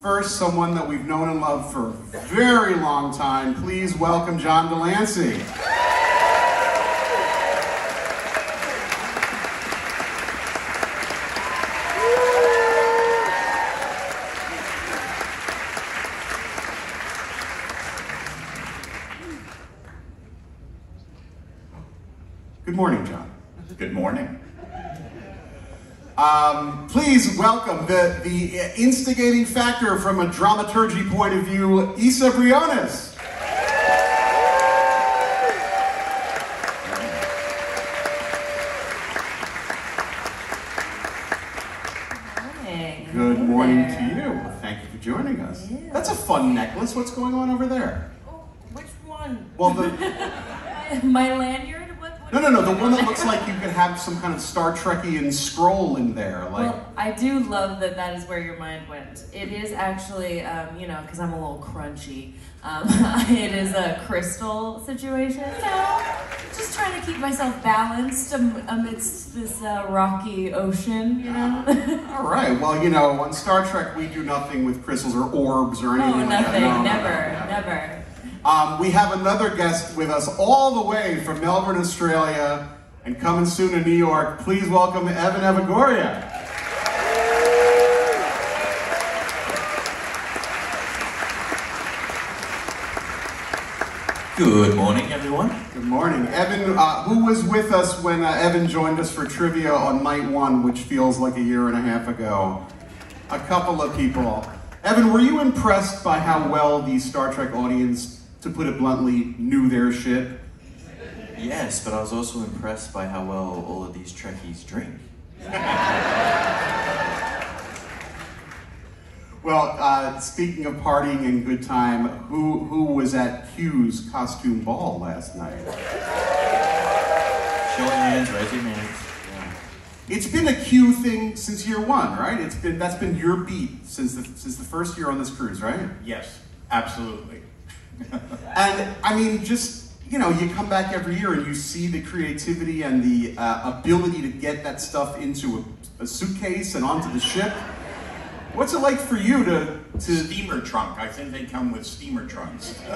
First, someone that we've known and loved for a very long time. Please welcome John de Lancie. Good morning, John. Good morning. Um, please welcome the, the instigating factor from a dramaturgy point of view, Isa Briones. Morning. Good morning to you. Thank you for joining us. Yeah. That's a fun necklace. What's going on over there? Oh, which one? Well, the My lanyard? No, no, no, the one that looks like you could have some kind of Star Trekian scroll in there, like. Well, I do love that that is where your mind went. It is actually, um, you know, because I'm a little crunchy. Um, it is a crystal situation. You know, just trying to keep myself balanced am- amidst this uh, rocky ocean. You know. All right. Well, you know, on Star Trek, we do nothing with crystals or orbs or anything oh, like that. nothing. No, no, no, never. no. Never. Um, we have another guest with us all the way from Melbourne, Australia, and coming soon to New York. Please welcome Evan Evagora. Good morning, everyone. Good morning. Evan, uh, who was with us when uh, Evan joined us for trivia on night one, which feels like a year and a half ago? A couple of people. Evan, were you impressed by how well the Star Trek audience, to put it bluntly, knew their shit? Yes, but I was also impressed by how well all of these Trekkies drink. Well, uh, speaking of partying and good time, who who was at Q's costume ball last night? Show your hands, raise your hands. It's been a Q thing since year one, right? It's been that's been your beat since the since the first year on this cruise, right? Yes, absolutely. And I mean, just you know, you come back every year and you see the creativity and the uh, ability to get that stuff into a, a suitcase and onto the ship. What's it like for you to to? Steamer trunk. I think they come with steamer trunks.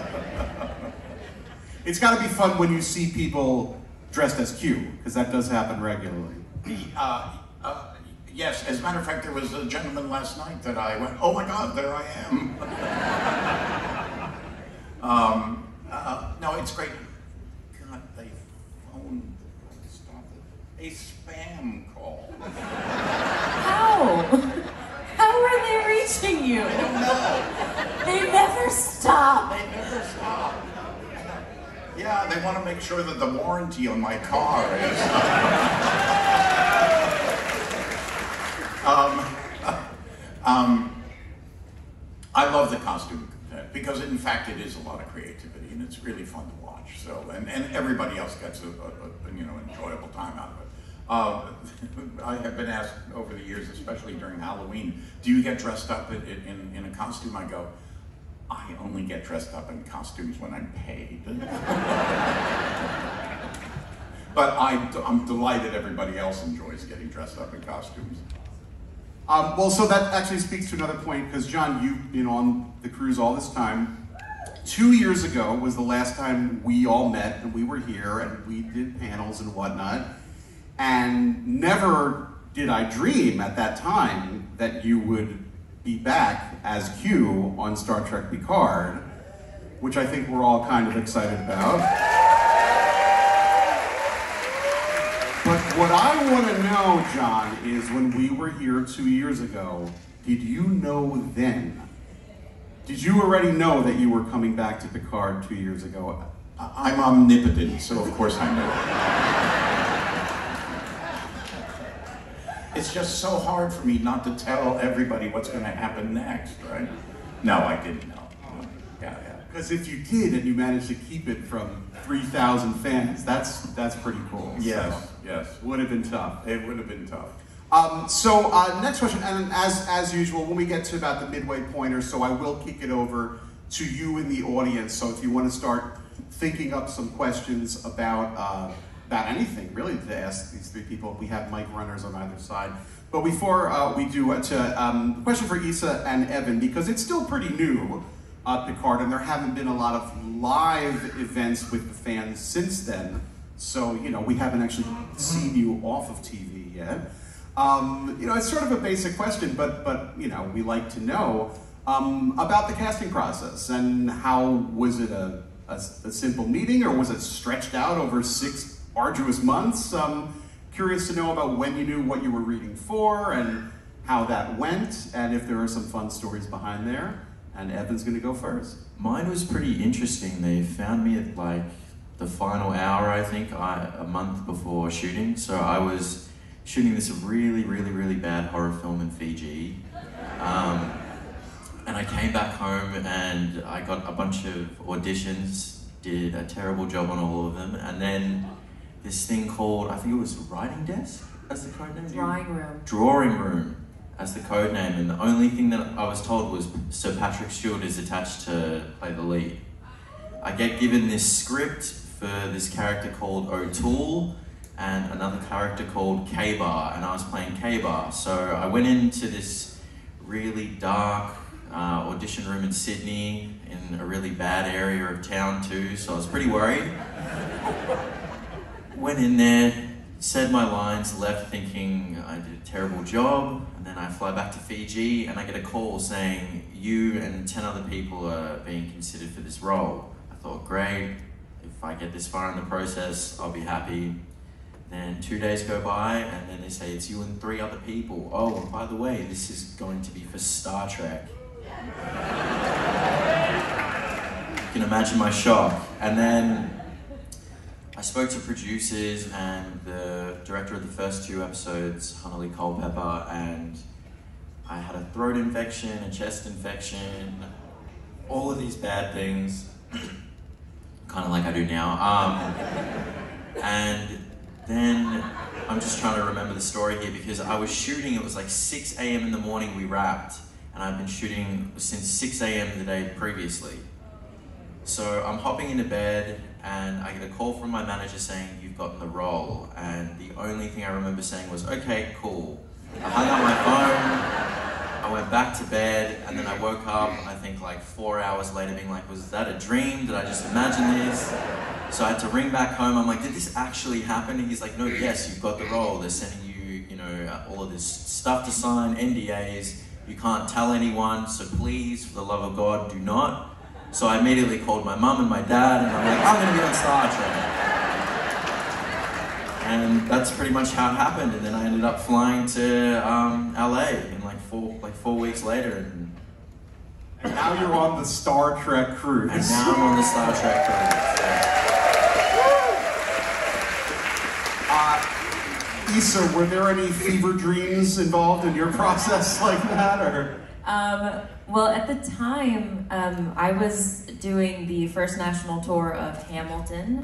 It's got to be fun when you see people dressed as Q, because that does happen regularly. Uh, uh, yes, as a matter of fact, there was a gentleman last night that I went, oh my God, there I am. um, uh, no, it's great. God, they phoned, to stop it, a spam call. How? How are they reaching you? I don't know. They never stop. They never stop. Yeah, they want to make sure that the warranty on my car is. um, um, I love the costume because, in fact, it is a lot of creativity and it's really fun to watch. So, and, and everybody else gets a, a, a you know enjoyable time out of it. Uh, I have been asked over the years, especially during Halloween, do you get dressed up in, in, in a costume? I go, I only get dressed up in costumes when I'm paid. but I, I'm delighted everybody else enjoys getting dressed up in costumes. Um, well, so that actually speaks to another point, because John, you've been on the cruise all this time. Two years ago was the last time we all met, and we were here, and we did panels and whatnot. And never did I dream at that time that you would be back as Q on Star Trek Picard, which I think we're all kind of excited about. What I want to know, John, is when we were here two years ago, did you know then? Did you already know that you were coming back to Picard two years ago? I'm omnipotent, so of course I know. It's just so hard for me not to tell everybody what's going to happen next, right? No, I didn't know. Yeah, yeah. Because if you did and you managed to keep it from 3,000 fans, that's that's pretty cool. Yes, So, yes. would have been tough. It would have been tough. Um, so uh, next question, and as as usual, when we get to about the midway pointer, so I will kick it over to you in the audience. So if you want to start thinking up some questions about uh, about anything really to ask these three people. We have mic runners on either side. But before uh, we do, uh, to, um, question for Isa and Evan, because it's still pretty new, uh, Picard, and there haven't been a lot of live events with the fans since then. So, you know, we haven't actually seen you off of TV yet. Um, you know, it's sort of a basic question, but, but you know, we like to know um, about the casting process and how was it a, a, a, simple meeting or was it stretched out over six arduous months? Um, curious to know about when you knew what you were reading for and how that went and if there are some fun stories behind there. And Evan's going to go first. Mine was pretty interesting. They found me at like the final hour, I think, I, a month before shooting. So I was shooting this really, really, really bad horror film in Fiji. Um, and I came back home and I got a bunch of auditions, did a terrible job on all of them, and then this thing called, I think it was Writing Desk as the code name? Drawing Room. Drawing Room as the code name, and the only thing that I was told was Sir Patrick Stewart is attached to play the lead. I get given this script for this character called O'Toole and another character called K-Bar, and I was playing K-Bar. So I went into this really dark uh, audition room in Sydney, in a really bad area of town too, so I was pretty worried. went in there, said my lines, left thinking I did a terrible job, and then I fly back to Fiji and I get a call saying, You and 10 other people are being considered for this role. I thought, Great, if I get this far in the process, I'll be happy. Then two days go by, and then they say it's you and three other people. Oh, and by the way, this is going to be for Star Trek. you can imagine my shock. And then I spoke to producers and the director of the first two episodes, Hanelle Culpepper, and I had a throat infection, a chest infection, all of these bad things, kind of like I do now. Um, and then I'm just trying to remember the story here because I was shooting, it was like 6 a.m. in the morning we wrapped, and I've been shooting since 6 a.m. the day previously. So I'm hopping into bed and I get a call from my manager saying, You've gotten the role. And the only thing I remember saying was, Okay, cool. I hung up my phone, I went back to bed, and then I woke up, I think like four hours later, being like, Was that a dream? Did I just imagine this? So I had to ring back home. I'm like, Did this actually happen? And he's like, No, yes, you've got the role. They're sending you, you know, all of this stuff to sign, NDAs. You can't tell anyone, so please, for the love of God, do not. So I immediately called my mum and my dad, and I'm like, I'm gonna be on Star Trek. And that's pretty much how it happened. And then I ended up flying to um, LA in like four, weeks later. And, and now you're on the Star Trek cruise. And now I'm on the Star Trek cruise. Uh, Isa, were there any fever dreams involved in your process like that, or? Um, well, at the time, um, I was doing the first national tour of Hamilton.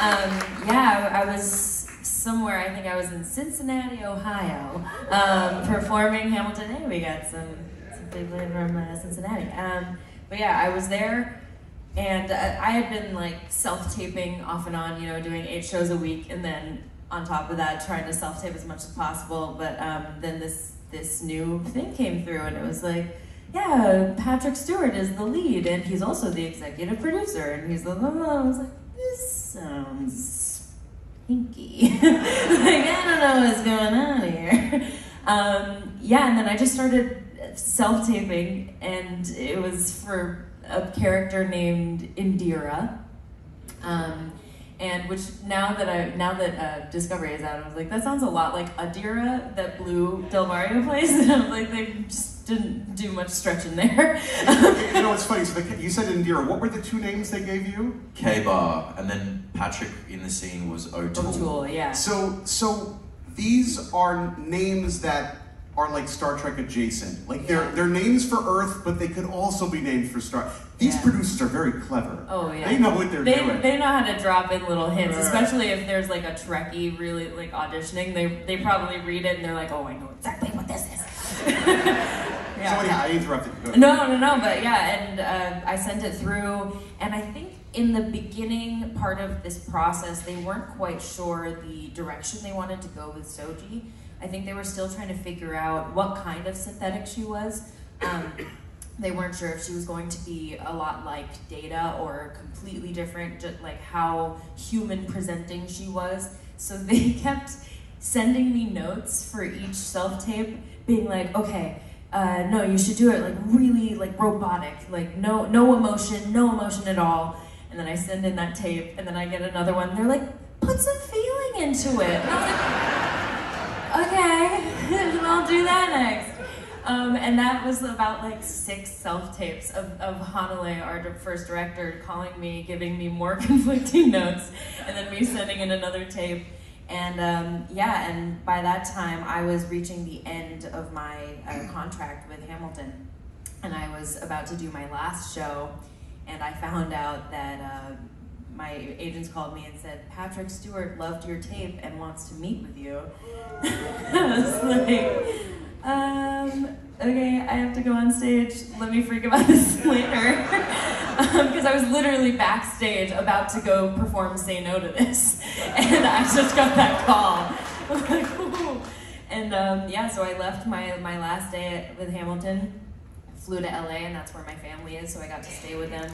Um, yeah, I, I, was somewhere, I think I was in Cincinnati, Ohio, um, performing Hamilton. Hey, we got some, some people from uh, Cincinnati. Um, but yeah, I was there. And uh, I had been like self-taping off and on, you know, doing eight shows a week, and then on top of that, trying to self-tape as much as possible. But um, then this this new thing came through, and it was like, yeah, Patrick Stewart is the lead, and he's also the executive producer, and he's the. I was like, this sounds hinky. like I don't know what's going on here. Um, yeah, and then I just started self-taping, and it was for a character named Indira. Um, and which now that I now that uh, Discovery is out, I was like, that sounds a lot like Adira that Blu del Barrio plays. And I was like, they just didn't do much stretching there. you know, it's funny. So the, you said Indira. What were the two names they gave you? K Bar, and then Patrick in the scene was O'Toole. O'Toole, yeah. So, so these are names that are like Star Trek adjacent. Like they're they're names for Earth, but they could also be named for Star. These yeah. producers are very clever. Oh yeah, they know what they're they, doing. They know how to drop in little hints, right. especially if there's like a Trekkie really like auditioning. They they probably read it and they're like, oh, I know exactly what this is. yeah. So yeah, I interrupted. No, no, no, but yeah, and uh, I sent it through, and I think in the beginning part of this process, they weren't quite sure the direction they wanted to go with Soji. I think they were still trying to figure out what kind of synthetic she was. Um, they weren't sure if she was going to be a lot like Data or completely different, just like how human presenting she was. So they kept sending me notes for each self tape, being like, okay, uh, no, you should do it like really like robotic, like no no emotion, no emotion at all. And then I send in that tape, and then I get another one. They're like, put some feeling into it. And okay, I'll do that next. Um, and that was about like six self tapes of, of Hanelle, our first director, calling me, giving me more conflicting notes, and then me sending in another tape. And um, yeah, and by that time, I was reaching the end of my uh, contract with Hamilton. And I was about to do my last show, and I found out that uh, my agents called me and said, Patrick Stewart loved your tape and wants to meet with you. I was like, um, okay, I have to go on stage. Let me freak about this later. Because um, I was literally backstage about to go perform Say No to This. And I just got that call. Like, and um, yeah, so I left my, my last day with Hamilton, flew to LA, and that's where my family is, so I got to stay with them,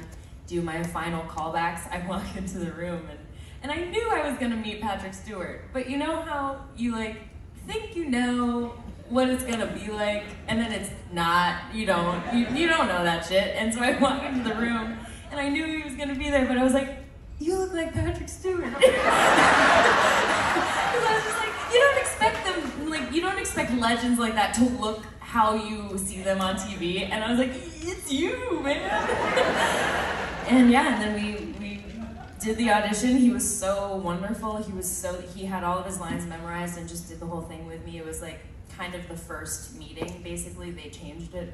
do my final callbacks. I walk into the room, and, and I knew I was gonna meet Patrick Stewart. But you know how you like think you know what it's gonna be like, and then it's not. You don't. You, you don't know that shit. And so I walk into the room, and I knew he was gonna be there, but I was like, "You look like Patrick Stewart." Because I was just like, you don't expect them. Like you don't expect legends like that to look how you see them on TV. And I was like, "It's you, man." and yeah, and then we we did the audition. He was so wonderful. He was so he had all of his lines memorized and just did the whole thing with me. It was like kind of the first meeting. Basically, they changed it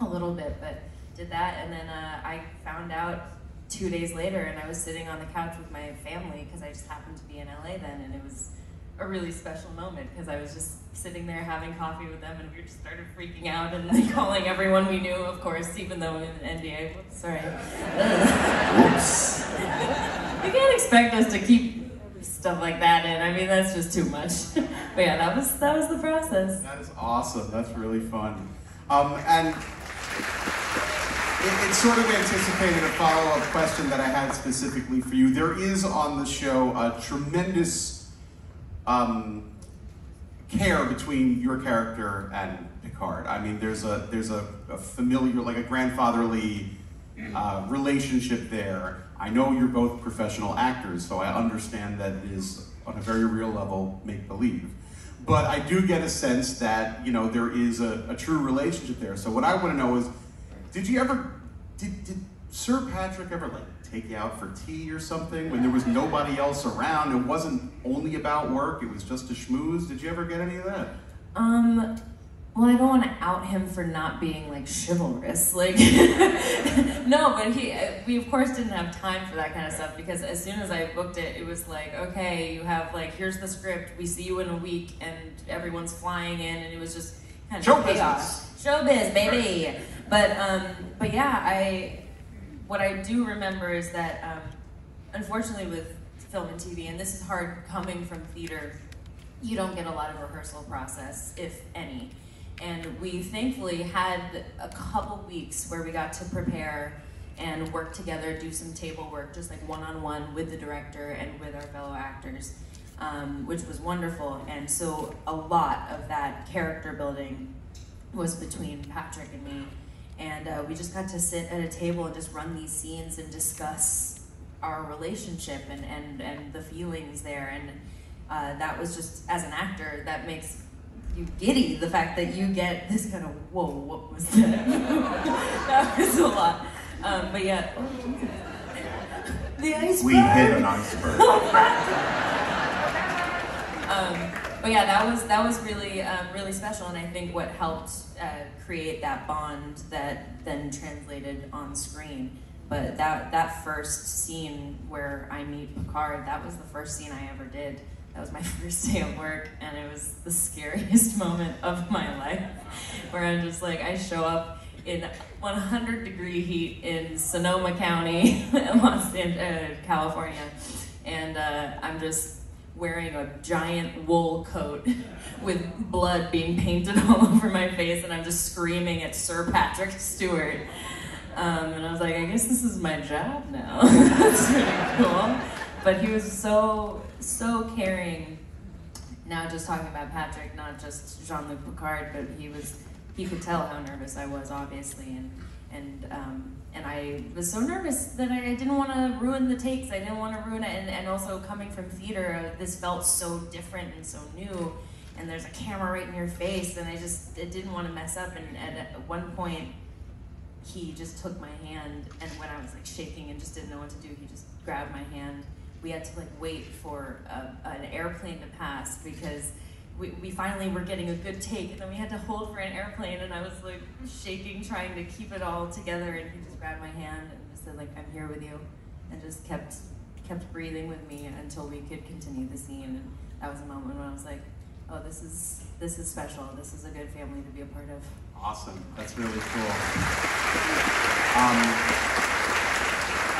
a little bit, but did that, and then uh, I found out two days later, and I was sitting on the couch with my family because I just happened to be in LA then, and it was a really special moment because I was just sitting there having coffee with them, and we just started freaking out and calling everyone we knew, of course, even though in an NDA. Sorry. You can't expect us to keep stuff like that in. I mean, that's just too much. but yeah, that was that was the process. That is awesome. That's really fun. Um, and it, it sort of anticipated a follow-up question that I had specifically for you. There is on the show a tremendous um, care between your character and Picard. I mean, there's a there's a, a familiar, like a grandfatherly uh, relationship there. I know you're both professional actors, so I understand that it is on a very real level make believe. But I do get a sense that you know there is a, a true relationship there. So what I want to know is, did you ever, did, did Sir Patrick ever like take you out for tea or something when there was nobody else around? It wasn't only about work; it was just a schmooze. Did you ever get any of that? Um, well, I don't want to out him for not being like chivalrous. Like, no, but he, we of course didn't have time for that kind of stuff because as soon as I booked it, it was like, okay, you have like, here's the script, we see you in a week, and everyone's flying in, and it was just kind of Show chaos. Showbiz, baby. But, um, but yeah, I, what I do remember is that, um, unfortunately with film and TV, and this is hard coming from theater, you don't get a lot of rehearsal process, if any. And we thankfully had a couple weeks where we got to prepare and work together, do some table work, just like one on one with the director and with our fellow actors, um, which was wonderful. And so a lot of that character building was between Patrick and me. And uh, we just got to sit at a table and just run these scenes and discuss our relationship and, and, and the feelings there. And uh, that was just, as an actor, that makes you giddy the fact that you get this kind of whoa what was that? That was a lot. Um, but yeah. The iceberg. We hit an iceberg. um, but yeah that was that was really um, really special and I think what helped uh, create that bond that then translated on screen. But that that first scene where I meet Picard that was the first scene I ever did that was my first day of work and it was the scariest moment of my life where i'm just like i show up in 100 degree heat in Sonoma County, Los An- uh, California, and uh, I'm just wearing a giant wool coat with blood being painted all over my face, and I'm just screaming at Sir Patrick Stewart. Um, and I was like, I guess this is my job now. That's pretty cool. But he was so, so caring. Now, just talking about Patrick, not just Jean Luc Picard, but he was, he could tell how nervous I was, obviously. And, and, um, and I was so nervous that I, I didn't want to ruin the takes. I didn't want to ruin it. And, and also, coming from theater, this felt so different and so new. And there's a camera right in your face, and I just didn't want to mess up. And at one point, he just took my hand and when I was like shaking and just didn't know what to do, he just grabbed my hand. We had to like wait for a, an airplane to pass because we, we finally were getting a good take and then we had to hold for an airplane and I was like shaking trying to keep it all together and he just grabbed my hand and just said like I'm here with you and just kept kept breathing with me until we could continue the scene and that was a moment when I was like oh this is this is special this is a good family to be a part of Awesome. That's really cool. Um,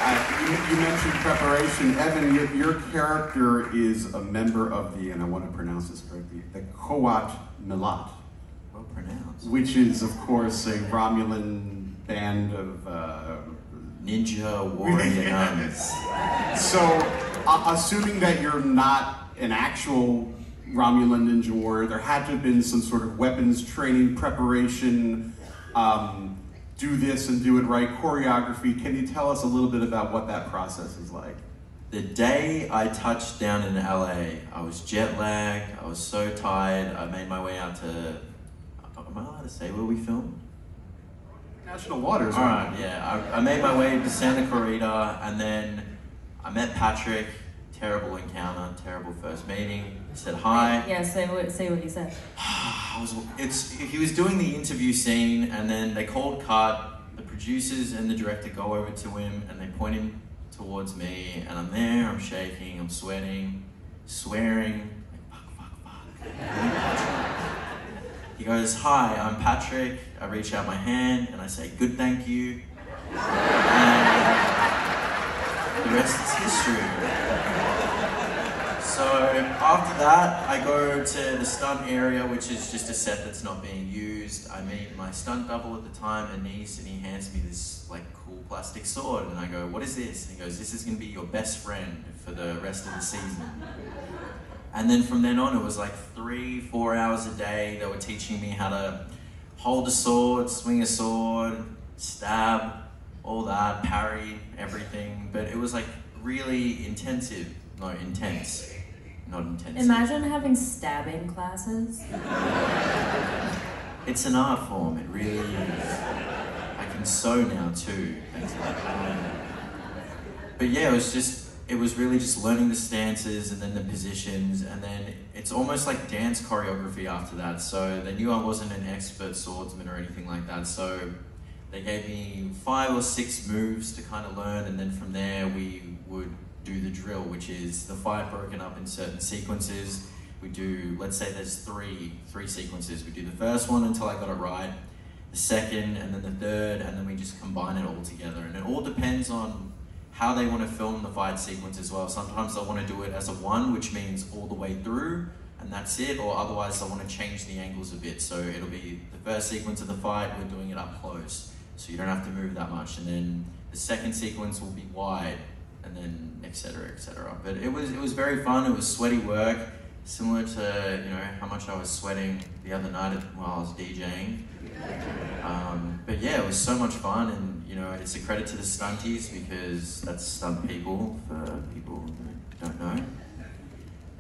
uh, you, you mentioned preparation. Evan, your, your character is a member of the, and I want to pronounce this correctly, the Qowat Milat, Well pronounced. which is, of course, a Romulan band of. Uh, Ninja warrior nuns. so, uh, assuming that you're not an actual Romulan ninja warrior, there had to have been some sort of weapons training, preparation, um, do this and do it right, choreography. Can you tell us a little bit about what that process is like? The day I touched down in LA, I was jet lagged, I was so tired, I made my way out to. Uh, am I allowed to say where we filmed? National waters, Alright, right? yeah. I, I made my way to Santa Clarita and then I met Patrick. Terrible encounter, terrible first meeting. He said hi. Yeah, say what say what you said. I was, it's, he was doing the interview scene, and then they called cut. The producers and the director go over to him, and they point him towards me, and I'm there. I'm shaking, I'm sweating, swearing. Like, fuck, fuck, fuck. He goes, "Hi, I'm Patrick." I reach out my hand and I say, "Good, thank you." And the rest. So after that, I go to the stunt area, which is just a set that's not being used. I meet my stunt double at the time, Anise, and he hands me this like cool plastic sword, and I go, "What is this?" And he goes, "This is gonna be your best friend for the rest of the season." And then from then on, it was like three, four hours a day. They were teaching me how to hold a sword, swing a sword, stab, all that, parry, everything. But it was like really intensive, no, intense, not intensive. Imagine having stabbing classes. It's an art form, it really is. I can sew now too, thanks to that. But yeah, it was just, it was really just learning the stances and then the positions, and then it's almost like dance choreography after that. So they knew I wasn't an expert swordsman or anything like that. So they gave me five or six moves to kind of learn, and then from there we would do the drill, which is the fight broken up in certain sequences. We do, let's say there's three three sequences. We do the first one until I got it right, the second, and then the third, and then we just combine it all together. And it all depends on how they want to film the fight sequence as well. Sometimes they want to do it as a one, which means all the way through, and that's it, or otherwise they want to change the angles a bit. So it'll be the first sequence of the fight, we're doing it up close, so you don't have to move that much, and then the second sequence will be wide, and then etc. etc. But it was it was very fun. It was sweaty work, similar to you know how much I was sweating the other night while I was DJing. Um, but yeah, it was so much fun, and you know, it's a credit to the stunties because that's stunt people for people who don't know.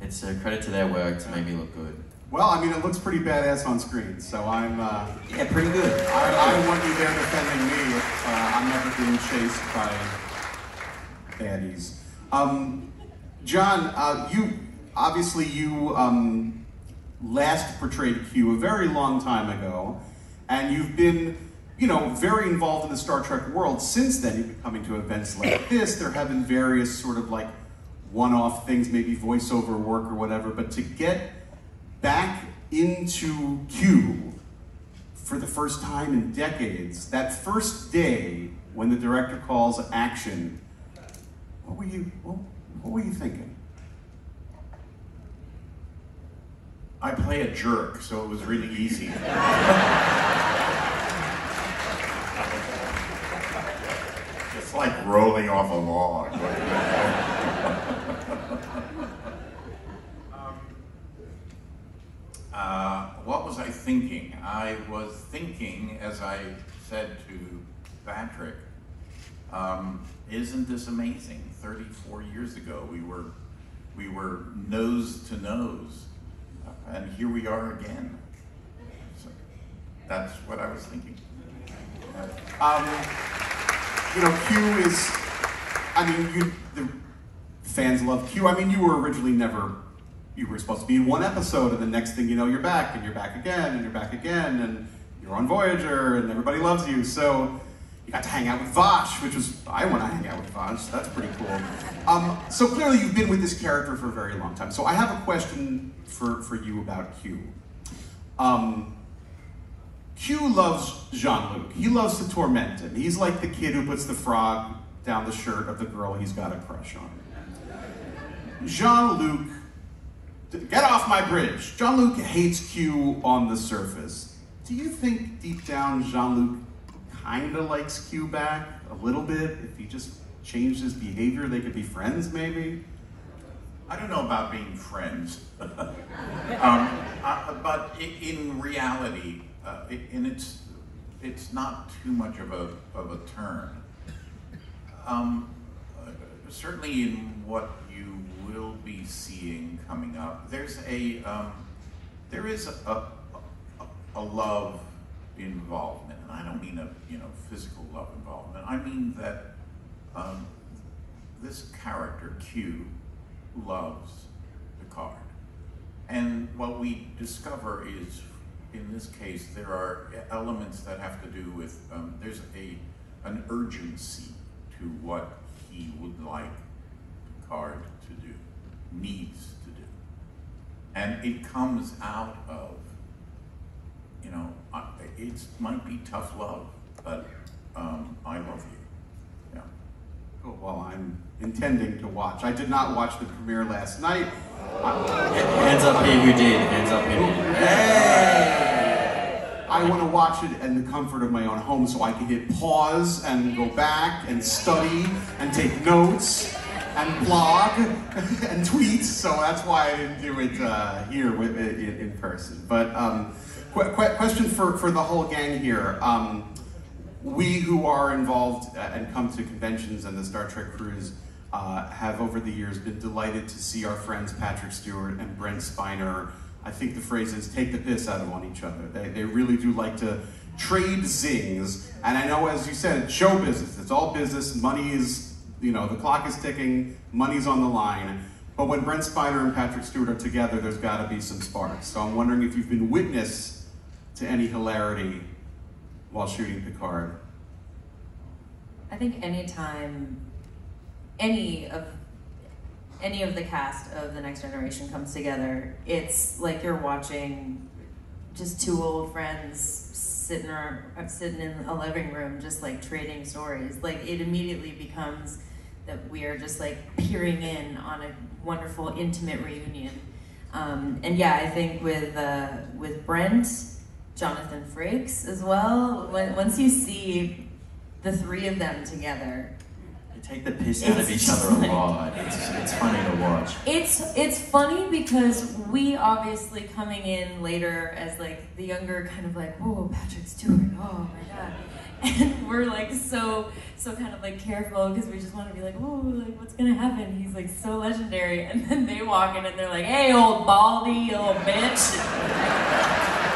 It's a credit to their work to make me look good. Well, I mean, it looks pretty badass on screen, so I'm. Uh, Yeah, pretty good. I, I don't want you there defending me if uh, I'm never being chased by baddies. Um, John, uh, you obviously you um, last portrayed Q a very long time ago, and you've been, you know, very involved in the Star Trek world since then. You've been coming to events like this. There have been various sort of like one-off things, maybe voiceover work or whatever. But to get back into Q for the first time in decades, that first day when the director calls action, what were you, what, what were you thinking? I play a jerk, so it was really easy. it's like rolling off a log. Um, uh, what was I thinking? I was thinking, as I said to Patrick, um, isn't this amazing? 34 years ago, we were, we were nose to nose, uh, and here we are again. So that's what I was thinking. Um, you know, Q is, I mean, you, the fans love Q. I mean, you were originally never, you were supposed to be in one episode, and the next thing you know, you're back, and you're back again, and you're back again, and you're on Voyager, and everybody loves you. So you got to hang out with Vash, which was, I want to hang out with Vash. That's pretty cool. Um, so clearly, you've been with this character for a very long time. So I have a question for, for you about Q. Um, Q loves Jean Luc. He loves to torment him. He's like the kid who puts the frog down the shirt of the girl he's got a crush on. Jean Luc, get off my bridge. Jean Luc hates Q on the surface. Do you think deep down Jean Luc kind of likes Q back a little bit? If he just changed his behavior, they could be friends maybe? I don't know about being friends, um, uh, but in reality, uh, it, and it's it's not too much of a of a turn. Um, uh, certainly, in what you will be seeing coming up, there's a um, there is a, a, a, a love involvement, and I don't mean a you know physical love involvement. I mean that um, this character Q loves Picard. And what we discover is, in this case, there are elements that have to do with, um, there's a, an urgency to what he would like Picard to do, needs to do. And it comes out of, you know, it might be tough love, but um, I love you. Yeah. Oh, well, I'm intending to watch. I did not watch the premiere last night. Hands up here who did. Hands up here who did. Hey! I want to watch it in the comfort of my own home so I can hit pause and go back and study and take notes and blog and tweet. So that's why I didn't do it uh, here with, in, in person. But um, qu question for, for the whole gang here. Um, we who are involved uh, and come to conventions and the Star Trek cruise uh, have over the years been delighted to see our friends Patrick Stewart and Brent Spiner. I think the phrase is take the piss out of on each other. They, they really do like to trade zings. And I know, as you said, show business. It's all business. Money is, you know, the clock is ticking, money's on the line. But when Brent Spiner and Patrick Stewart are together, there's got to be some sparks. So I'm wondering if you've been witness to any hilarity while shooting Picard. I think anytime any of any of the cast of the next generation comes together, it's like you're watching just two old friends sitting or sitting in a living room, just like trading stories. Like it immediately becomes that we are just like peering in on a wonderful, intimate reunion. Um, and yeah, I think with uh, with Brent, Jonathan Frakes as well. When, once you see the three of them together, they take the piss out of each other a lot. It's, it's funny to watch. It's it's funny because we obviously coming in later as like the younger kind of like, whoa, Patrick Stewart, oh my god. And we're like so so kind of like careful because we just want to be like, oh, like what's gonna happen? He's like so legendary. And then they walk in and they're like, hey, old baldy, old bitch.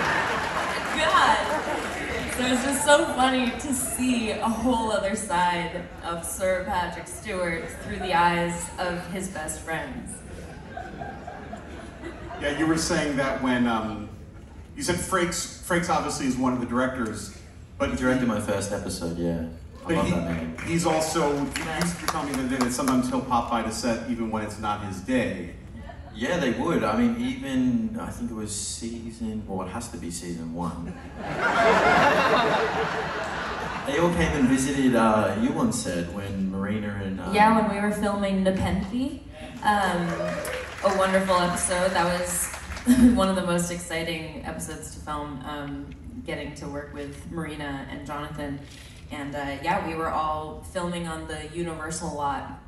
God. So it's just so funny to see a whole other side of Sir Patrick Stewart through the eyes of his best friends. Yeah, you were saying that when um, you said Frakes. Frakes obviously is one of the directors, but he directed my first episode. Yeah, I love he, that man. He's also. You used to tell me the other day that sometimes he'll pop by the set even when it's not his day. Yeah, they would. I mean, even I think it was season. Well, it has to be season one. they all came and visited uh, you once said when Marina and um, Yeah, when we were filming Nepenthe, um, a wonderful episode. That was one of the most exciting episodes to film. Um, getting to work with Marina and Jonathan, and uh, yeah, we were all filming on the Universal lot,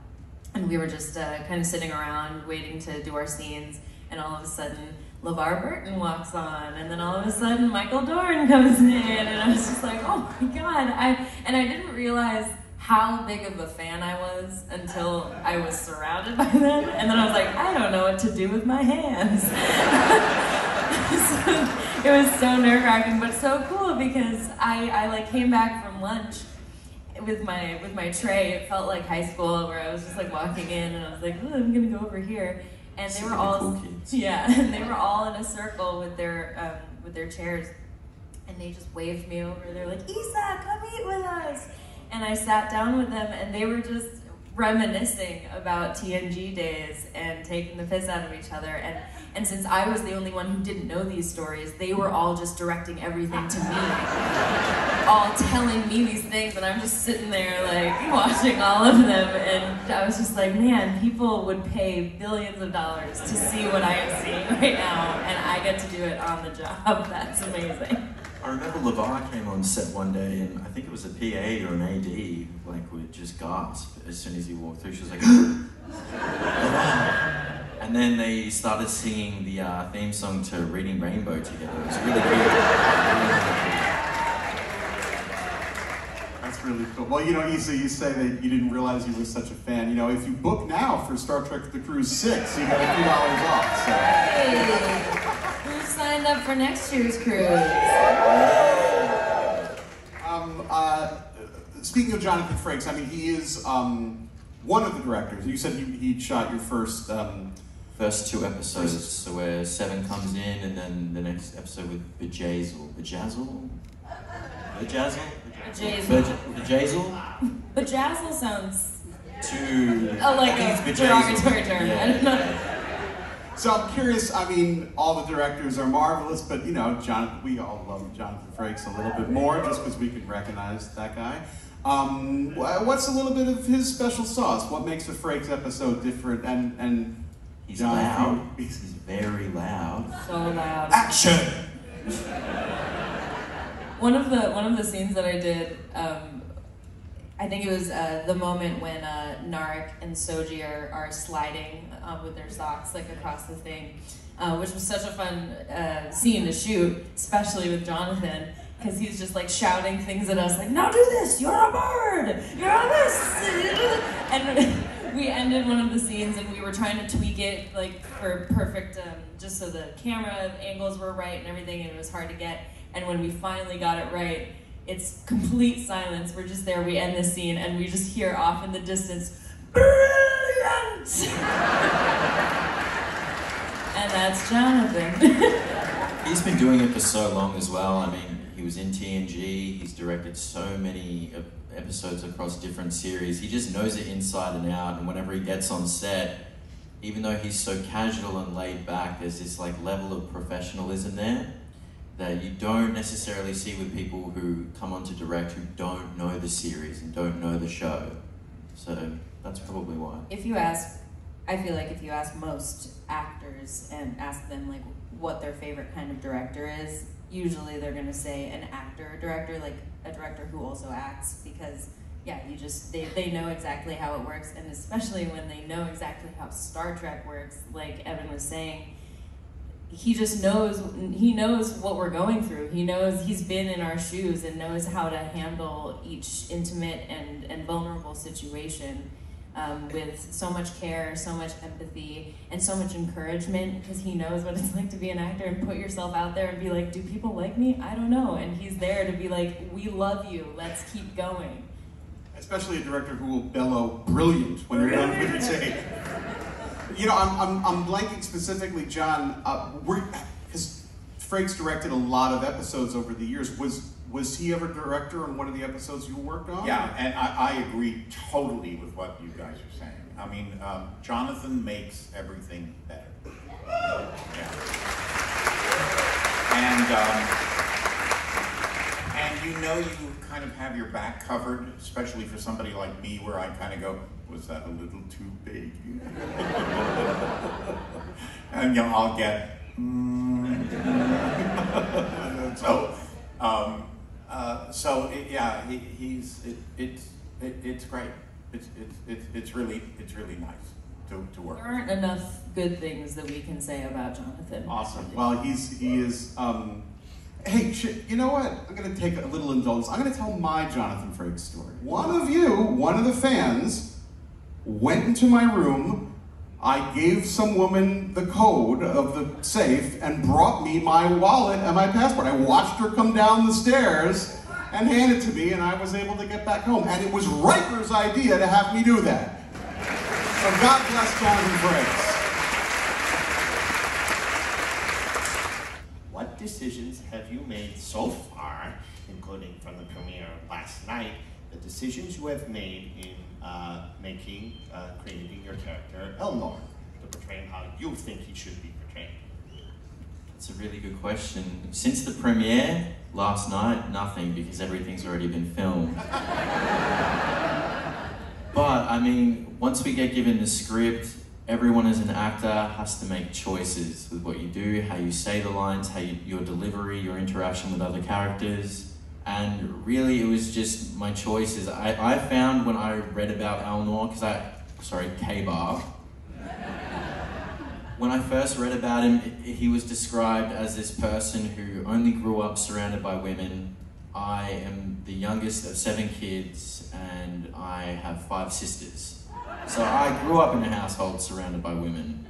and we were just uh, kind of sitting around waiting to do our scenes, and all of a sudden. LeVar Burton walks on, and then all of a sudden Michael Dorn comes in, and I was just like, "Oh my god!" I and I didn't realize how big of a fan I was until I was surrounded by them, and then I was like, I don't know what to do with my hands. it was so nerve wracking, but so cool because I, I like came back from lunch with my with my tray. It felt like high school where I was just like walking in and I was like, oh, I'm gonna go over here, and they were all kids. yeah, and they were all in a circle with their um, with their chairs, and they just waved me over. They're like, Isa, come eat with us. And I sat down with them, and they were just reminiscing about TNG days and taking the piss out of each other. And and since I was the only one who didn't know these stories, they were all just directing everything to me, all telling me these things, and I'm just sitting there like watching all of them. And I was just like, man, people would pay billions of dollars to see what I am seeing right now, and I get to do it on the job. That's amazing. I remember LeVar came on set one day, and I think it was a PA or an AD, like would just gasp as soon as he walked through. She was like, And then they started singing the uh, theme song to Reading Rainbow together. It was really cool. That's really cool. Well, you know, Isa, you say that you didn't realize you were such a fan. You know, if you book now for Star Trek The Cruise 6, you get a few dollars off. So. Hey, who signed up for next year's cruise? Um, uh, speaking of Jonathan Frakes, I mean, he is um, one of the directors. You said he, he shot your first. Um, First two episodes, so where Seven comes in, and then the next episode with Bejazzle. Bejazzle? Bejazzle? Bejazzle. Bejazzle? Bejazzle sounds Two. oh, like I think a derogatory term. Yeah. I don't know. So I'm curious. I mean, all the directors are marvelous, but you know, John, we all love Jonathan Frakes a little bit more just because we can recognize that guy. Um, what's a little bit of his special sauce? What makes the Frakes episode different? And and He's John, loud. you- He's very loud. So loud. Action! One of the one of the scenes that I did, um, I think it was uh, the moment when uh, Narek and Soji are, are sliding uh, with their socks like across the thing, uh, which was such a fun uh, scene to shoot, especially with Jonathan. Because he's just like shouting things at us, like, "Now do this! You're a bird! You're on this!" And we ended one of the scenes, and we were trying to tweak it like for perfect, um, just so the camera angles were right and everything, and it was hard to get. And when we finally got it right, it's complete silence. We're just there. We end the scene, and we just hear off in the distance, "Brilliant!" and that's Jonathan. He's been doing it for so long as well. I mean, he was in TNG, he's directed so many episodes across different series. He just knows it inside and out, and whenever he gets on set, even though he's so casual and laid back, there's this like level of professionalism there that you don't necessarily see with people who come on to direct who don't know the series and don't know the show. So that's probably why. if you ask, I feel like if you ask most actors and ask them like what their favorite kind of director is, usually they're gonna say an actor director, like a director who also acts, because yeah, you just they, they know exactly how it works, and especially when they know exactly how Star Trek works, like Evan was saying, he just knows he knows what we're going through. He knows he's been in our shoes and knows how to handle each intimate and, and vulnerable situation um, with so much care, so much empathy, and so much encouragement because he knows what it's like to be an actor and put yourself out there and be like, do people like me? I don't know. And he's there to be like, we love you. Let's keep going. especially a director who will bellow brilliant when you're done with the tape. You know, I'm, I'm, I'm blanking specifically, John. Uh, because Frakes directed a lot of episodes over the years. Was was he ever director on one of the episodes you worked on? Yeah, and I, I agree totally with what you guys are saying. I mean, um, Jonathan makes everything better. Yeah. And um, and you know you kind of have your back covered, especially for somebody like me, where I kind of go, "Was that a little too big?" and you know, I'll get. Mm. so, um, uh, so it, yeah, he, he's it, it's it, it's great. It's, it's it's it's really it's really nice to, to work. There aren't enough good things that we can say about Jonathan. Awesome. Well, he's he is. Um, hey, you know what? I'm gonna take a little indulgence. I'm gonna tell my Jonathan Frakes story. One of you, one of the fans, went into my room. I gave some woman the code of the safe and brought me my wallet and my passport. I watched her come down the stairs and hand it to me, and I was able to get back home. And it was Riker's idea to have me do that. So God bless Jonathan Frakes. What decisions have you made so far, including from the premiere last night, the decisions you have made in uh, making, uh, creating your character Elnor, to portray him how you think he should be portrayed? That's a really good question. Since the premiere last night, nothing because everything's already been filmed. but I mean, once we get given the script, everyone as an actor has to make choices with what you do, how you say the lines, how you, your delivery, your interaction with other characters. And really, it was just my choices. I, I found when I read about Elnor, because I, sorry, K-Bar, when I first read about him, he was described as this person who only grew up surrounded by women. I am the youngest of seven kids, and I have five sisters. So I grew up in a household surrounded by women.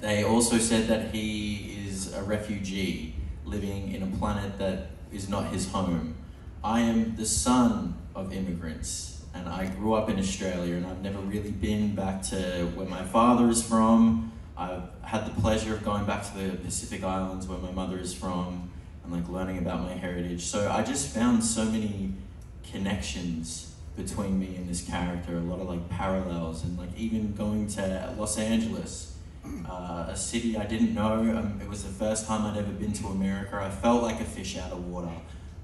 They also said that he is a refugee living in a planet that is not his home. I am the son of immigrants, and I grew up in Australia, and I've never really been back to where my father is from. I've had the pleasure of going back to the Pacific Islands where my mother is from and like learning about my heritage. So I just found so many connections between me and this character, a lot of like parallels, and like even going to Los Angeles, uh, a city I didn't know. Um, it was the first time I'd ever been to America. I felt like a fish out of water.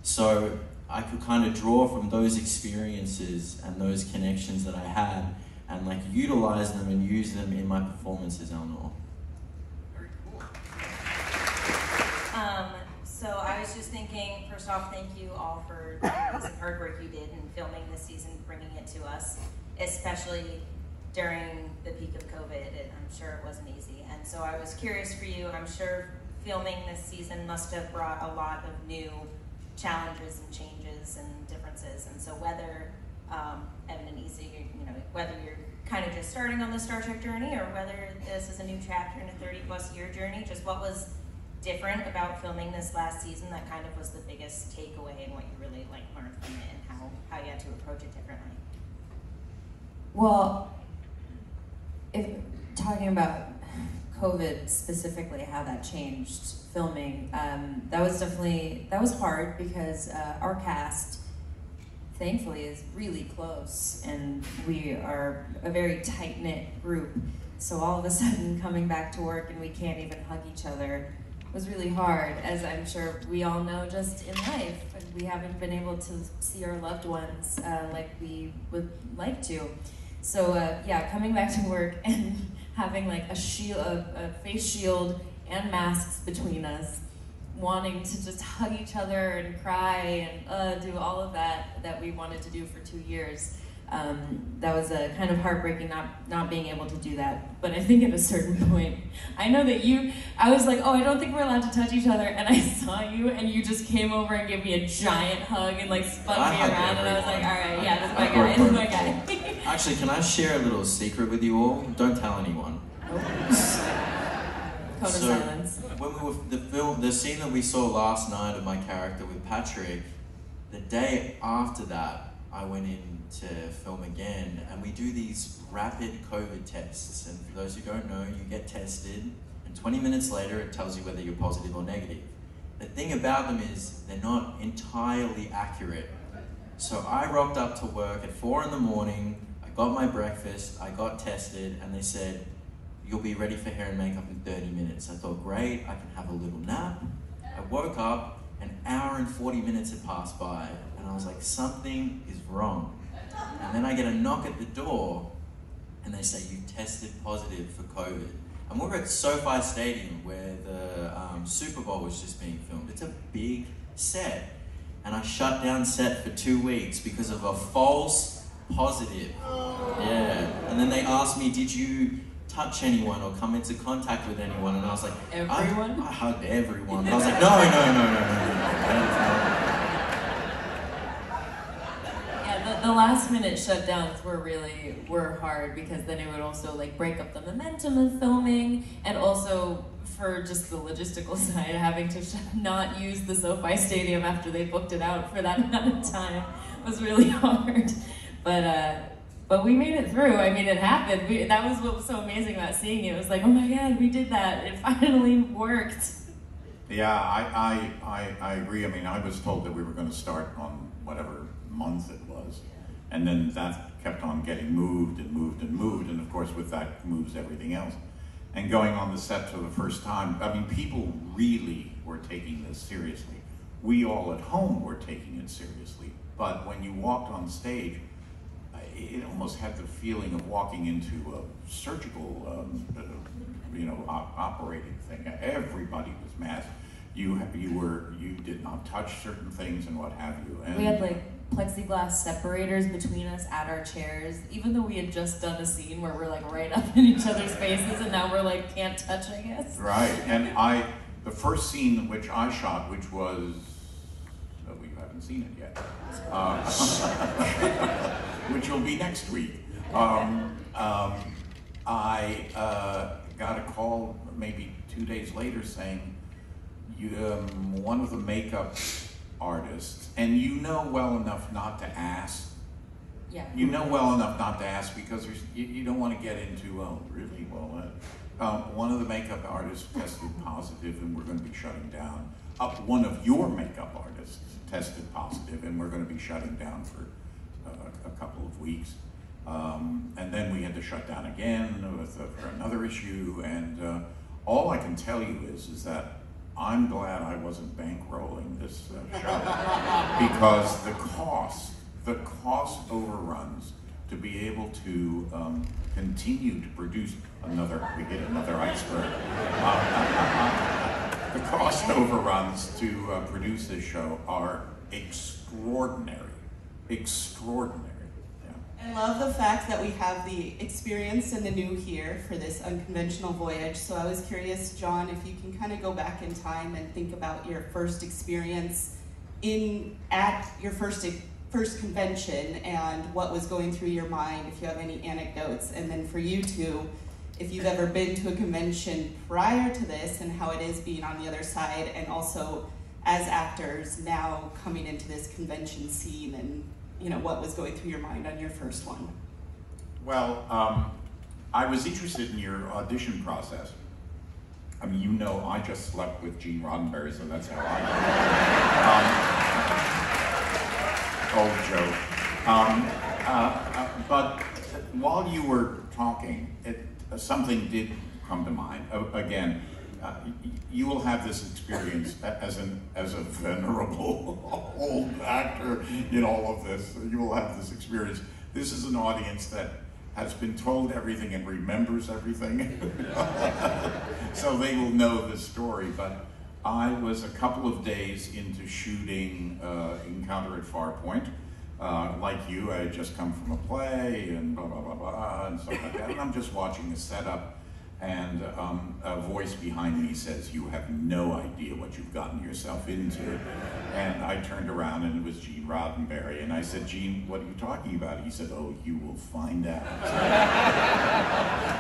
So I could kind of draw from those experiences and those connections that I had and like utilize them and use them in my performances, Elnor. Very cool. Um, so I was just thinking, first off, thank you all for the hard work you did in filming this season, bringing it to us, especially during the peak of COVID. It, I'm sure it wasn't easy. And so I was curious for you. I'm sure filming this season must have brought a lot of new challenges and changes and differences. And so whether um, Evan and Isa, you know, whether you're kind of just starting on the Star Trek journey or whether this is a new chapter in a 30 plus year journey, just what was different about filming this last season that kind of was the biggest takeaway and what you really like learned from it and how, how you had to approach it differently? Well, if talking about COVID specifically, how that changed filming, um, that was definitely that was hard because uh, our cast, thankfully, is really close, and we are a very tight knit group. So all of a sudden, coming back to work and we can't even hug each other was really hard, as I'm sure we all know just in life. We haven't been able to see our loved ones uh, like we would like to. So uh, yeah, coming back to work and having like a shield, a, a face shield and masks between us, wanting to just hug each other and cry and uh, do all of that that we wanted to do for two years. Um, that was a kind of heartbreaking not not being able to do that. But I think at a certain point, I know that you. I was like, oh, I don't think we're allowed to touch each other, and I saw you, and you just came over and gave me a giant hug and like spun I me around, and I was like, all right, yeah, this is my guy, this is my guy. Actually, can I share a little secret with you all? Don't tell anyone. Code So- silence. When we were the film, the scene that we saw last night of my character with Patrick, the day after that, I went in to film again, and we do these rapid COVID tests. And for those who don't know, you get tested, and 20 minutes later, it tells you whether you're positive or negative. The thing about them is they're not entirely accurate. So I rocked up to work at four in the morning. Got my breakfast. I got tested, and they said, you'll be ready for hair and makeup in 30 minutes. I thought, great, I can have a little nap. I woke up, an hour and 40 minutes had passed by, and I was like, something is wrong. And then I get a knock at the door, and they say, you tested positive for COVID. And we're at SoFi Stadium where the um, Super Bowl was just being filmed. It's a big set. And I shut down set for two weeks because of a false positive. Yeah. And then they asked me, did you touch anyone or come into contact with anyone? And I was like, Everyone? I, I hugged everyone. I was like, no, no, no, no, no. Yeah, the, the last minute shutdowns were really were hard because then it would also like break up the momentum of filming and also for just the logistical side having to not use the SoFi Stadium after they booked it out for that amount of time was really hard. But uh but we made it through. I mean, it happened. We, that was what was so amazing about seeing it. It was like, oh my god, we did that. It finally worked. Yeah, I, I, I, I agree. I mean, I was told that we were going to start on whatever month it was, and then that kept on getting moved and moved and moved, and of course, with that moves everything else. And going on the set for the first time, I mean, people really were taking this seriously. We all at home were taking it seriously, but when you walked on stage, it almost had the feeling of walking into a surgical, um, uh, you know, op- operating thing. Everybody was masked. You have you were you did not touch certain things and what have you. And We had like plexiglass separators between us at our chairs, even though we had just done a scene where we're like right up in each other's faces, and now we're like can't touch, I guess. right. And I the first scene which I shot, which was oh, we haven't seen it yet, uh, which will be next week. Um, um, I uh, got a call maybe two days later saying you um, one of the makeup artists, and you know well enough not to ask. Yeah. You know well enough not to ask because you, you don't want to get into, oh, really? Well, uh, um, one of the makeup artists tested positive and we're going to be shutting down. Uh, one of your makeup artists tested positive and we're going to be shutting down for a couple of weeks. Um, and then we had to shut down again with uh, for another issue. And uh, all I can tell you is, is that I'm glad I wasn't bankrolling this uh, show because the cost, the cost overruns to be able to um, continue to produce another, we hit another iceberg. Uh, the cost overruns to uh, produce this show are extraordinary, extraordinary. I love the fact that we have the experience and the new here for this unconventional voyage. So I was curious, John, if you can kind of go back in time and think about your first experience in at your first first convention and what was going through your mind. If you have any anecdotes, and then for you two, if you've ever been to a convention prior to this and how it is being on the other side, and also as actors now coming into this convention scene and you know what was going through your mind on your first one Well, um, I was interested in your audition process. I mean, you know, I just slept with Gene Roddenberry, so that's how I. Um, old joke. Um, uh, uh, but while you were talking, it, something did come to mind. Again, uh, you will have this experience as an as a venerable old actor in all of this. You will have this experience. This is an audience that has been told everything and remembers everything, so they will know the story. But I was a couple of days into shooting uh, Encounter at Farpoint. Uh, like you, I had just come from a play and blah blah blah blah and stuff like that, and I'm just watching the setup and um, a voice behind me says, "You have no idea what you've gotten yourself into." And I turned around, and it was Gene Roddenberry, and I said, "Gene, what are you talking about?" He said, "Oh, you will find out."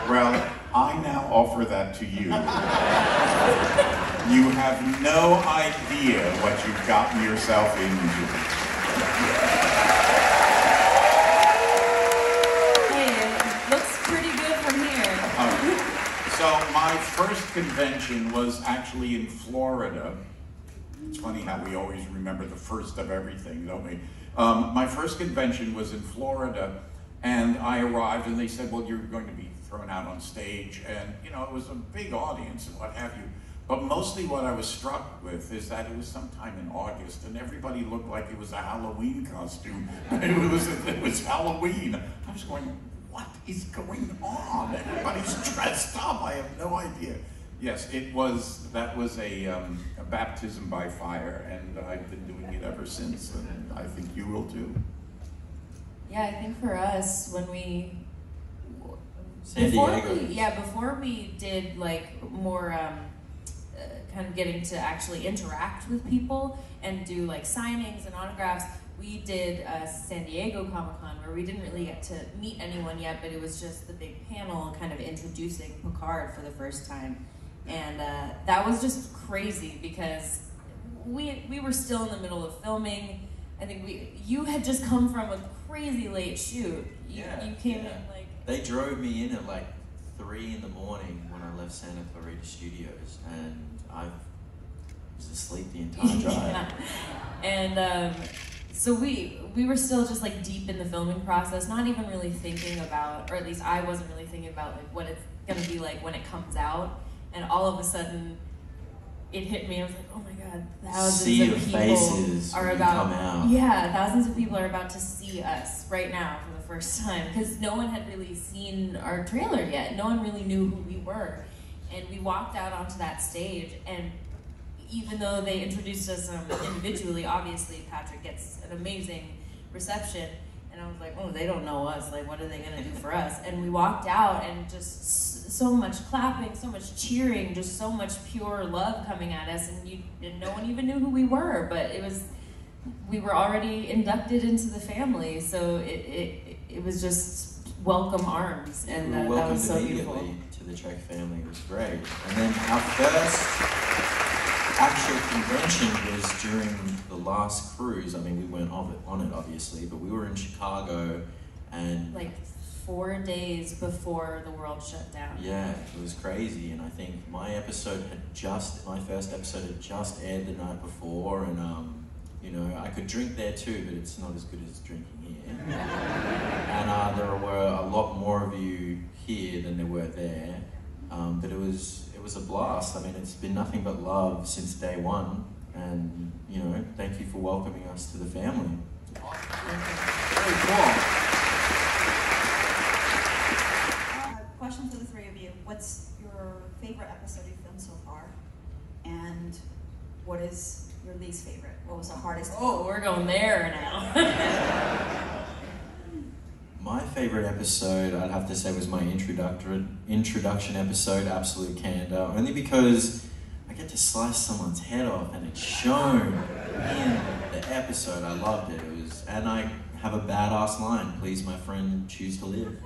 well, I now offer that to you. you have no idea what you've gotten yourself into. Hey, it looks pretty good from here. Um, so my first convention was actually in Florida. It's funny how we always remember the first of everything, don't we? Um, my first convention was in Florida, And I arrived and they said, well, you're going to be thrown out on stage. And, you know, it was a big audience and what have you. But mostly what I was struck with is that it was sometime in August and everybody looked like it was a Halloween costume. It was, it was Halloween. I was going, what is going on? Everybody's dressed up. I have no idea. Yes, it was, that was a, um, a baptism by fire and I've been doing it ever since and I think you will too. Yeah, I think for us, when we San before Diego. we yeah before we did like more um, uh, kind of getting to actually interact with people and do like signings and autographs. We did a San Diego Comic Con where we didn't really get to meet anyone yet, but it was just the big panel kind of introducing Picard for the first time, and uh, that was just crazy because we we were still in the middle of filming. I think we you had just come from a crazy late shoot. You, Yeah, you came yeah. in like They drove me in at like three in the morning when I left Santa Clarita Studios, and I was asleep the entire drive. yeah. And um, so we we were still just like deep in the filming process, not even really thinking about, or at least I wasn't really thinking about like what it's gonna be like when it comes out. And all of a sudden, it hit me. I was like, oh my god, thousands Sea of of people faces are about come out. yeah, thousands of people are about to see us right now for the first time because no one had really seen our trailer yet. No one really knew who we were, and we walked out onto that stage and even though they introduced us um, individually, obviously Patrick gets an amazing reception. And I was like, oh, they don't know us. Like, what are they going to do for us? And we walked out and just so much clapping, so much cheering, just so much pure love coming at us. And, you, and no one even knew who we were. But it was, we were already inducted into the family. So it, it, it was just welcome arms. And that, that was so beautiful. To the Trek family. It was great. And then our first actual convention was during the last cruise. I mean, we weren't of it, on it, obviously, but we were in Chicago, and Like four days before the world shut down. yeah, it was crazy. And I think my episode had just, my first episode had just aired the night before, and um, you know, I could drink there too, but it's not as good as drinking here. and uh, there were a lot more of you here than there were there. Um, but it was it was a blast. I mean, it's been nothing but love since day one, and you know, thank you for welcoming us to the family. Very cool. Uh, question for the three of you. What's your favorite episode you've filmed so far? And what is your least favorite? What was the hardest? Oh, we're going there now. My favorite episode, I'd have to say, was my introduction introduction episode, Absolute Candor, only because I get to slice someone's head off, and it's shown in the episode. I loved it. It was, and I have a badass line: "Please, my friend, choose to live."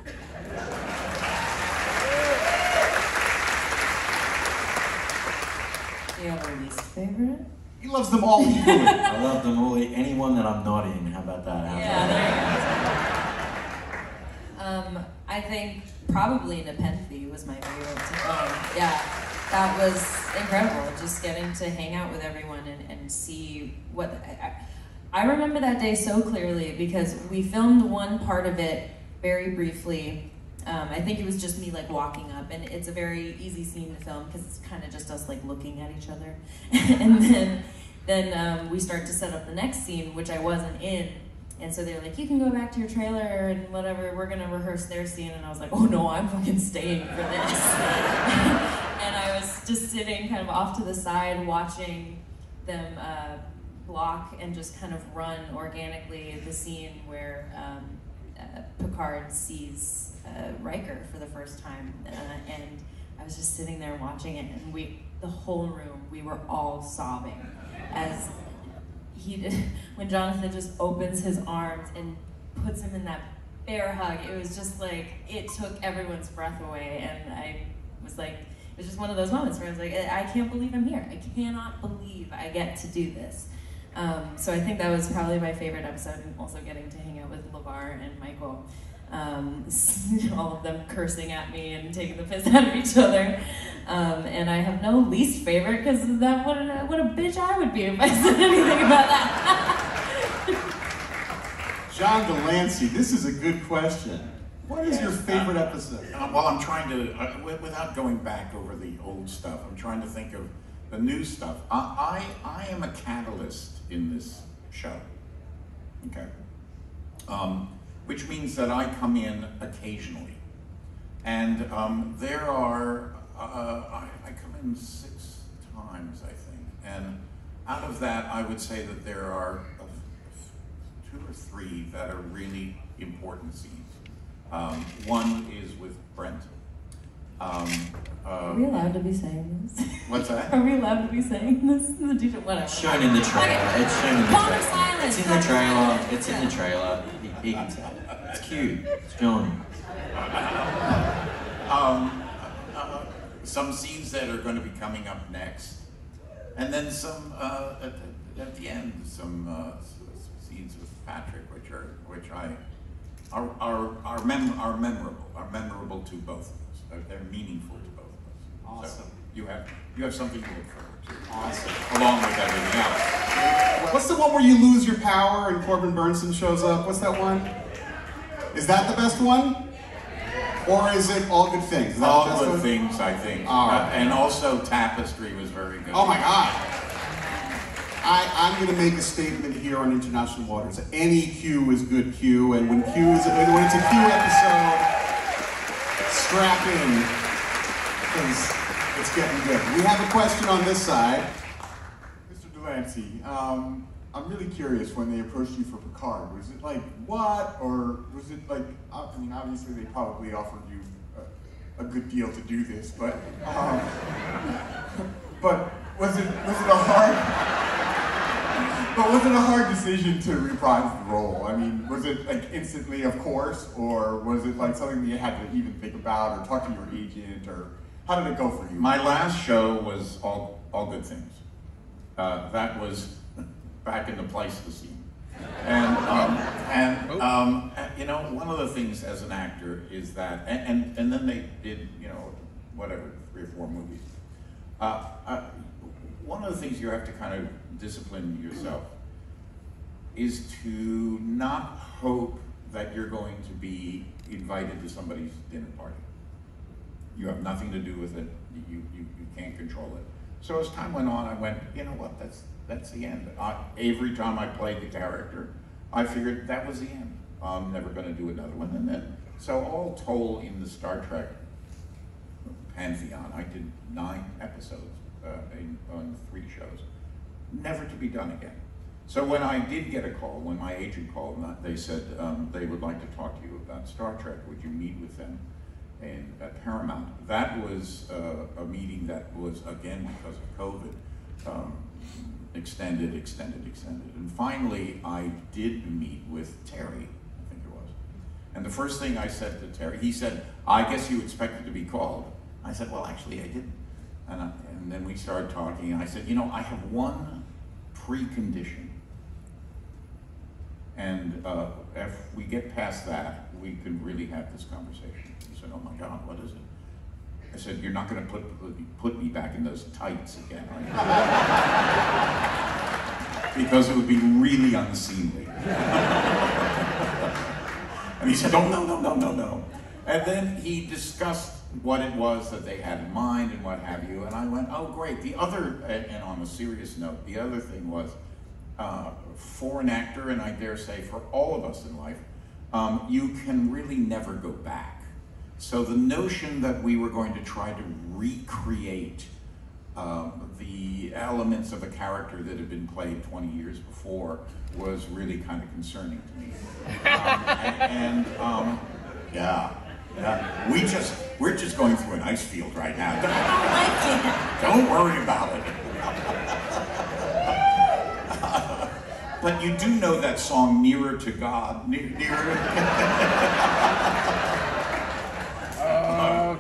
Do you have a least favorite? He loves them all equally. I love them all. Anyone that I'm not in, how about that? How's that? Yeah, there you go. Um, I think probably Nepenthe was my favorite to film. Yeah, that was incredible. Just getting to hang out with everyone and, and see what. I, I remember that day so clearly because we filmed one part of it very briefly. Um, I think it was just me like walking up, and it's a very easy scene to film because it's kind of just us like looking at each other, and then then um, we start to set up the next scene, which I wasn't in, and so they're like, you can go back to your trailer and whatever. We're gonna rehearse their scene, and I was like, oh no, I'm fucking staying for this. and I was just sitting kind of off to the side watching them uh, block and just kind of run organically the scene where um, uh, Picard sees uh, Riker for the first time, uh, and I was just sitting there watching it, and we, the whole room, we were all sobbing as he did, when Jonathan just opens his arms and puts him in that bear hug. It was just like it took everyone's breath away, and I was like, it was just one of those moments where I was like, I can't believe I'm here. I cannot believe I get to do this. Um, so I think that was probably my favorite episode, and also getting to hang out with LeVar and Michael. Um, all of them cursing at me and taking the piss out of each other. Um, and I have no least favorite because that what a, what a bitch I would be if I said anything about that. John de Lancie, this is a good question. What is your favorite episode? Uh, well, I'm trying to, uh, without going back over the old stuff, I'm trying to think of the new stuff. I, I, I am a catalyst in this show. Okay. Um, which means that I come in occasionally. And um, there are, uh, I, I come in six times, I think. And out of that, I would say that there are two or three that are really important scenes. Um, one is with Brent. Um, uh, Are we allowed to be saying this? What's that? Are we allowed to be saying this? The DJ, whatever. It's shown in the trailer. It's shown in the trailer. It's in the trailer. It's in the trailer. He, he can tell. It's cute. It's John. um, uh, some scenes that are going to be coming up next, and then some uh, at, the- at the end, some uh, s- s- scenes with Patrick, which are which I are are are, mem- are memorable, are memorable to both of us. They're, they're meaningful to both of us. So Awesome. You have you have something to look forward to, Awesome. along with everything else. What's the one where you lose your power and Corbin Bernsen shows up? What's that one? Is that the best one? Or is it All Good Things? All good one? things, I think, right. Uh, and also Tapestry was very good. Oh my God. I, I'm going to make a statement here on international waters. Any Q is good Q, and when Q is when it's a Q episode, strap in because it's getting good. We have a question on this side. Mr. de Lancie, um, I'm really curious when they approached you for Picard. Was it like what, or was it like? I mean, obviously they probably offered you a, a good deal to do this, but um, but was it was it a hard? But was it a hard decision to reprise the role? I mean, was it like instantly, of course, or was it like something that you had to even think about, or talk to your agent, or how did it go for you? My last show was all all good things. Uh, that was back in the Pleistocene, and um, and um, you know one of the things as an actor is that and and, and then they did you know whatever three or four movies. Uh, uh, one of the things you have to kind of discipline yourself is to not hope that you're going to be invited to somebody's dinner party. You have nothing to do with it. You, you, you can't control it. So as time went on, I went, you know what, that's, that's the end. I, every time I played the character, I figured that was the end. I'm never going to do another one. And then, so all told in the Star Trek pantheon, I did nine episodes uh, in, on three shows, never to be done again. So when I did get a call, when my agent called, they said um, they would like to talk to you about Star Trek, would you meet with them in, at Paramount? That was uh, a meeting that was, again, because of COVID, um, extended, extended, extended. And finally, I did meet with Terry, I think it was. And the first thing I said to Terry, he said, I guess you expected to be called. I said, well, actually, I didn't. And, I, and then we started talking, and I said, you know, I have one precondition. And uh, if we get past that, we can really have this conversation. Said, oh my God, what is it? I said, you're not going to put, put me back in those tights again, you? because it would be really unseemly. and he said, oh, no, no, no, no, no. And then he discussed what it was that they had in mind and what have you. And I went, oh, great. The other, and and on a serious note, the other thing was uh, for an actor, and I dare say for all of us in life, um, you can really never go back. So the notion that we were going to try to recreate um, the elements of a character that had been played 20 years before was really kind of concerning to me. Um, and, um, yeah, yeah, we just we're just going through an ice field right now. Don't don't worry about it. but you do know that song "Nearer to God." Nearer.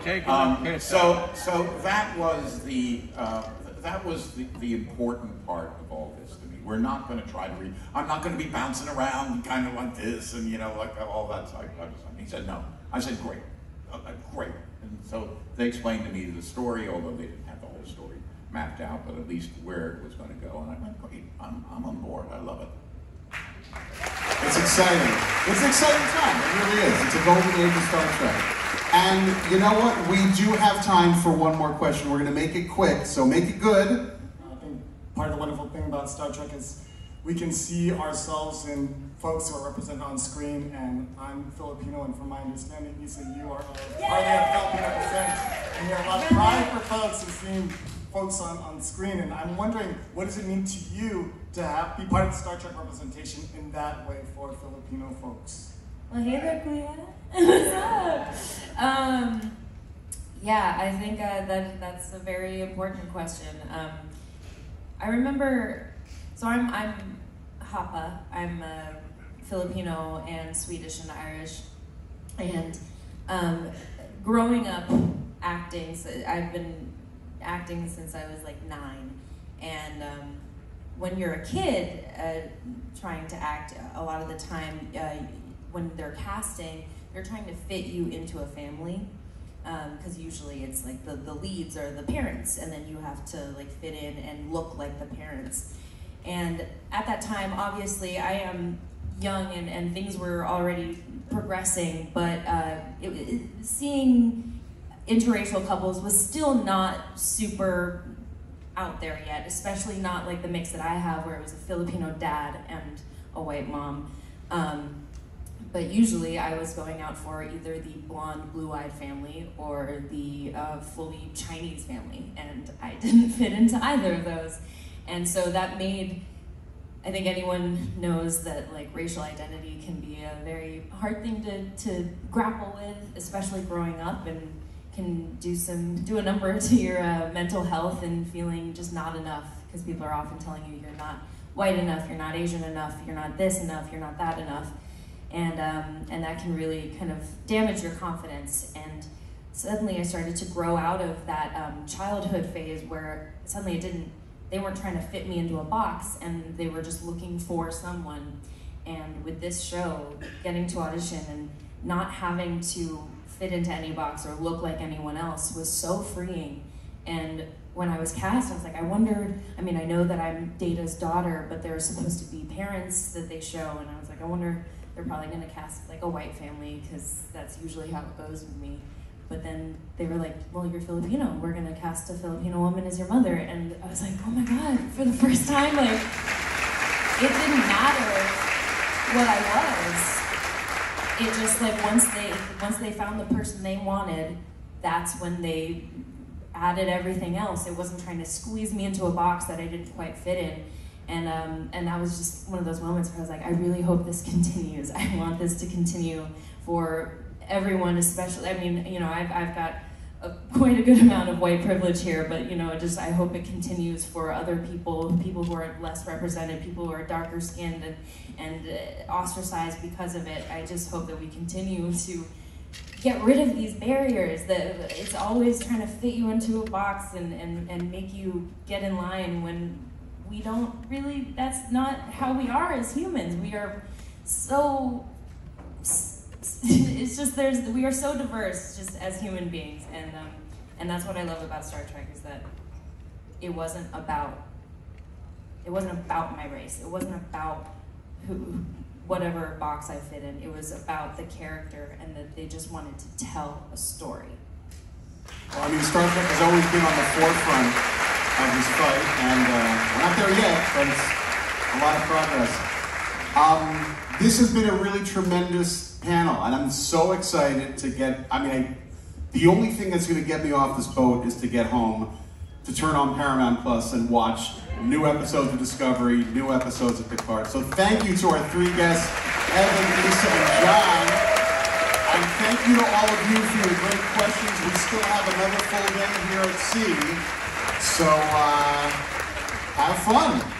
Um, so, so that was the uh, that was the, the important part of all this to me. We're not going to try to read. I'm not going to be bouncing around kind of like this and you know like all that type of stuff. He said no. I said great, uh, uh, great. And so they explained to me the story, although they didn't have the whole story mapped out, but at least where it was going to go. And I went great. I'm I'm on board. I love it. It's exciting. It's an exciting time. It really is. It's a golden age of Star Trek. And you know what? We do have time for one more question. We're going to make it quick, so make it good. I think part of the wonderful thing about Star Trek is we can see ourselves in folks who are represented on screen, and I'm Filipino, and from my understanding, Isa, you are of partly of Filipino descent, and you're a lot of pride for folks who've seen folks on, on screen, and I'm wondering, what does it mean to you to have, be part of the Star Trek representation in that way for Filipino folks? Well, hey there, Kuya. Um, yeah, I think uh, that that's a very important question. Um, I remember, so I'm I'm Hapa. I'm uh, Filipino and Swedish and Irish, and um, growing up acting, so I've been acting since I was like nine, and um, when you're a kid uh, trying to act, a lot of the time uh, when they're casting, they're trying to fit you into a family because um, usually it's like the, the leads are the parents and then you have to like fit in and look like the parents. And at that time obviously i am young and, and things were already progressing but uh, it, it, seeing interracial couples was still not super out there yet especially not like the mix that i have where it was a filipino dad and a white mom. Um, but usually I was going out for either the blonde, blue-eyed family or the uh, fully Chinese family, and I didn't fit into either of those. And so that made, I think anyone knows that like racial identity can be a very hard thing to, to grapple with, especially growing up, and can do some do a number to your uh, mental health and feeling just not enough because people are often telling you you're not white enough, you're not Asian enough, you're not this enough, you're not that enough and um, and that can really kind of damage your confidence. And suddenly, I started to grow out of that um, childhood phase where suddenly it didn't. They weren't trying to fit me into a box, and they were just looking for someone. And with this show, getting to audition and not having to fit into any box or look like anyone else was so freeing. And when I was cast, I was like, I wondered. I mean, I know that I'm Data's daughter, but there are supposed to be parents that they show, and I was like, I wonder they're probably to cast like a white family because that's usually how it goes with me. But then they were like, well, you're Filipino. We're to cast a Filipino woman as your mother. And I was like, oh my God, for the first time, like, it didn't matter what I was. It just like once they once they found the person they wanted, that's when they added everything else. It wasn't trying to squeeze me into a box that I didn't quite fit in and, um, and that was just one of those moments where I was like, I really hope this continues. I want this to continue for everyone, especially, I mean, you know, I've, I've got a, quite a good amount of white privilege here, but you know, just I hope it continues for other people, people who are less represented, people who are darker skinned and, and uh, ostracized because of it. I just hope that we continue to get rid of these barriers that it's always trying to fit you into a box and, and, and make you get in line when we don't really, that's not how we are as humans. We are so, it's just there's, we are so diverse just as human beings. And, um, and that's what I love about Star Trek is that it wasn't about, it wasn't about my race. It wasn't about who, whatever box I fit in. It was about the character and that they just wanted to tell a story. Well, I mean, Star Trek has always been on the forefront of this fight, and uh, we're not there yet, but it's a lot of progress. Um, this has been a really tremendous panel, and I'm so excited to get. I mean, I, the only thing that's going to get me off this boat is to get home, to turn on Paramount Plus and watch new episodes of Discovery, new episodes of Picard. So thank you to our three guests, Evan, Isa, and John. And thank you to all of you for your great questions still have another full day here at sea, so uh, have fun.